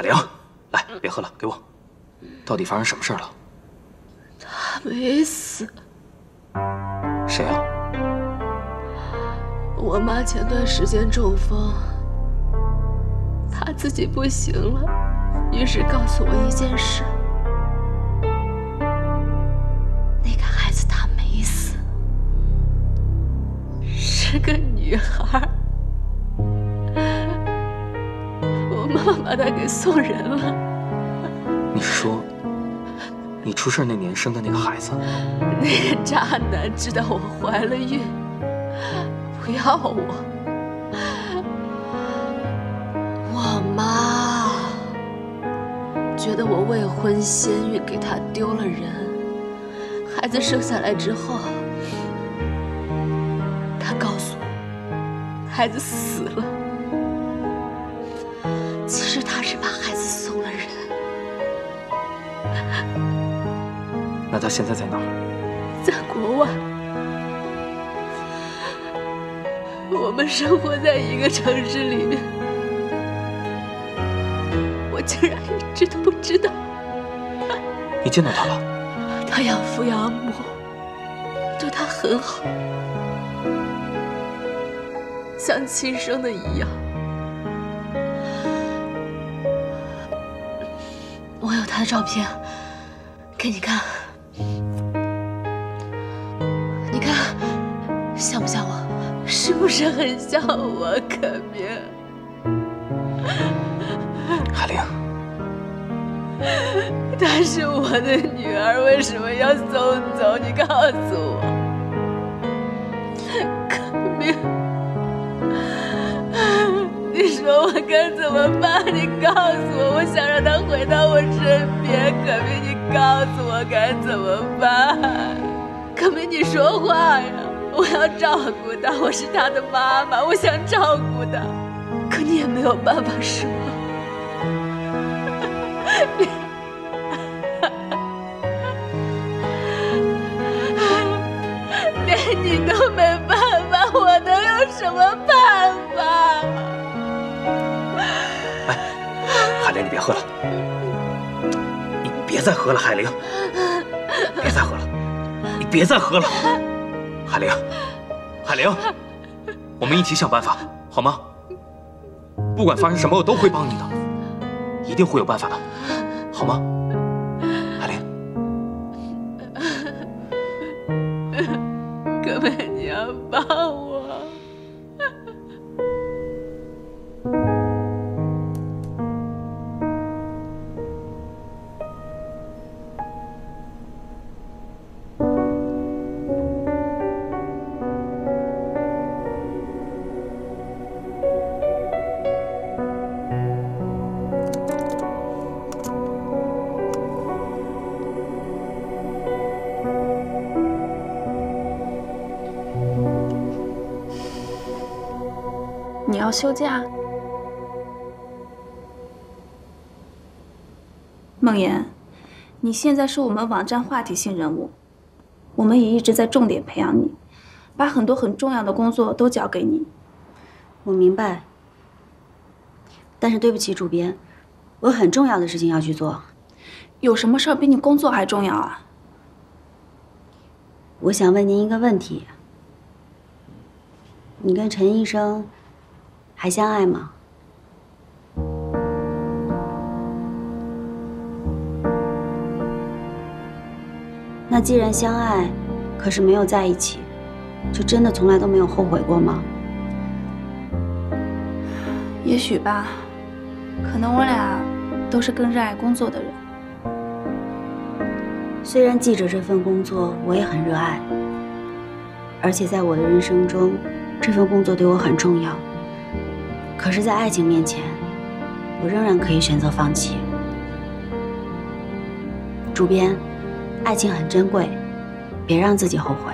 海玲，来，别喝了，给我。到底发生什么事了？他没死。谁啊？我妈前段时间中风，她自己不行了，于是告诉我一件事：那个孩子她没死，是个女孩。妈 妈把他给送人了。你是说，你出事那年生的那个孩子？那个渣男知道我怀了孕。不要我！我妈觉得我未婚先孕，给他丢了人。孩子生下来之后，她告诉我，孩子死了。他现在在哪儿？在国外。我们生活在一个城市里面，我竟然一直都不知道。你见到他了？他养父养母，对他很好，像亲生的一样。我有他的照片，给你看。不是很像我，可明？海玲，她是我的女儿，为什么要送走？你告诉我，可明，你说我该怎么办？你告诉我，我想让她回到我身边。可明，你告诉我该怎么办？可明，你说话呀！我要照顾他，我是他的妈妈，我想照顾他，可你也没有办法，是吗？连你都没办法，我能有什么办法？哎，海玲，你别喝了，你别再喝了，海玲，别再喝了，你别再喝了。海玲，海玲，我们一起想办法，好吗？不管发生什么，我都会帮你的，一定会有办法的，好吗？海玲，哥妹，你要帮我。要休假，梦妍，你现在是我们网站话题性人物，我们也一直在重点培养你，把很多很重要的工作都交给你。我明白，但是对不起主编，我很重要的事情要去做。有什么事儿比你工作还重要啊？我想问您一个问题，你跟陈医生。还相爱吗？那既然相爱，可是没有在一起，就真的从来都没有后悔过吗？也许吧，可能我俩都是更热爱工作的人。虽然记者这份工作我也很热爱，而且在我的人生中，这份工作对我很重要。可是，在爱情面前，我仍然可以选择放弃。主编，爱情很珍贵，别让自己后悔。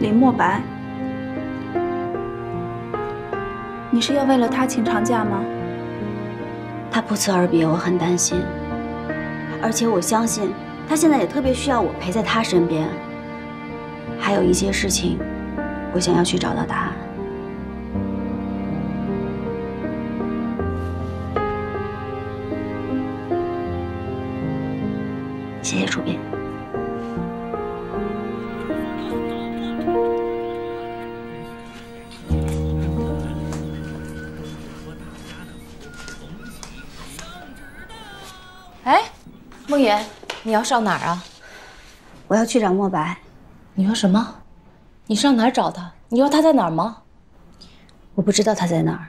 林墨白，你是要为了他请长假吗？他不辞而别，我很担心。而且我相信，他现在也特别需要我陪在他身边。还有一些事情，我想要去找到答案。谢谢主编。哎，梦妍，你要上哪儿啊？我要去找莫白。你说什么？你上哪儿找他？你知道他在哪儿吗？我不知道他在哪儿，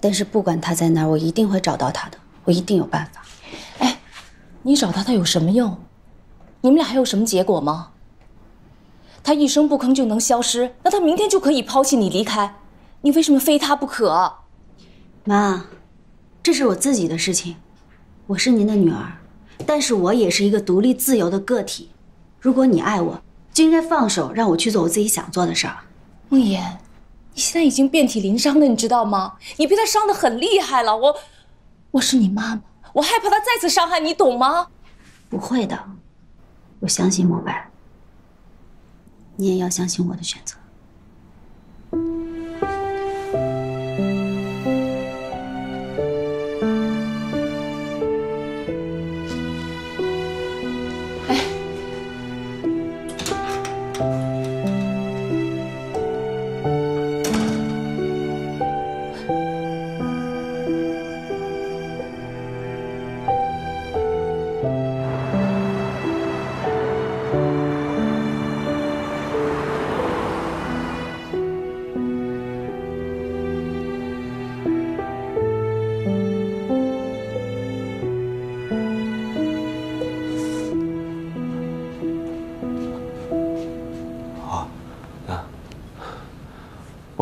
但是不管他在哪儿，我一定会找到他的。我一定有办法。哎，你找他，他有什么用？你们俩还有什么结果吗？他一声不吭就能消失，那他明天就可以抛弃你离开，你为什么非他不可？妈，这是我自己的事情，我是您的女儿，但是我也是一个独立自由的个体。如果你爱我，就应该放手让我去做我自己想做的事儿。梦妍，你现在已经遍体鳞伤了，你知道吗？你被他伤得很厉害了，我，我是你妈妈，我害怕他再次伤害你，懂吗？不会的，我相信莫白，你也要相信我的选择。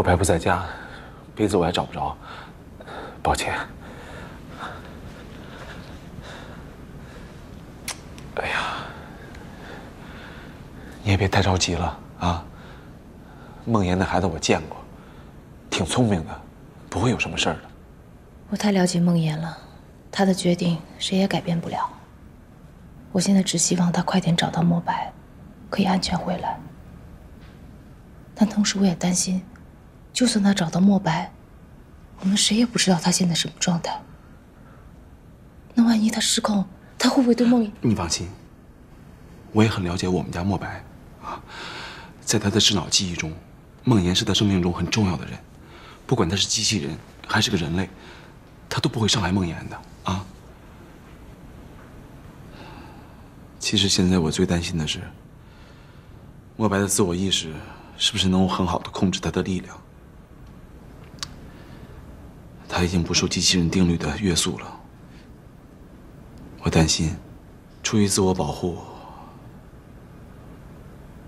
莫白不在家，杯子我也找不着，抱歉。哎呀，你也别太着急了啊。梦妍那孩子我见过，挺聪明的，不会有什么事儿的。我太了解梦妍了，她的决定谁也改变不了。我现在只希望她快点找到莫白，可以安全回来。但同时我也担心。就算他找到莫白，我们谁也不知道他现在什么状态。那万一他失控，他会不会对梦妍？你放心，我也很了解我们家莫白，啊，在他的智脑记忆中，梦妍是他生命中很重要的人，不管他是机器人还是个人类，他都不会伤害梦妍的啊。其实现在我最担心的是，莫白的自我意识是不是能够很好的控制他的力量。他已经不受机器人定律的约束了，我担心，出于自我保护，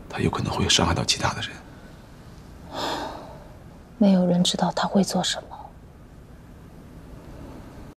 他有可能会伤害到其他的人。没有人知道他会做什么。